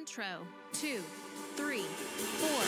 intro. Two, three, four.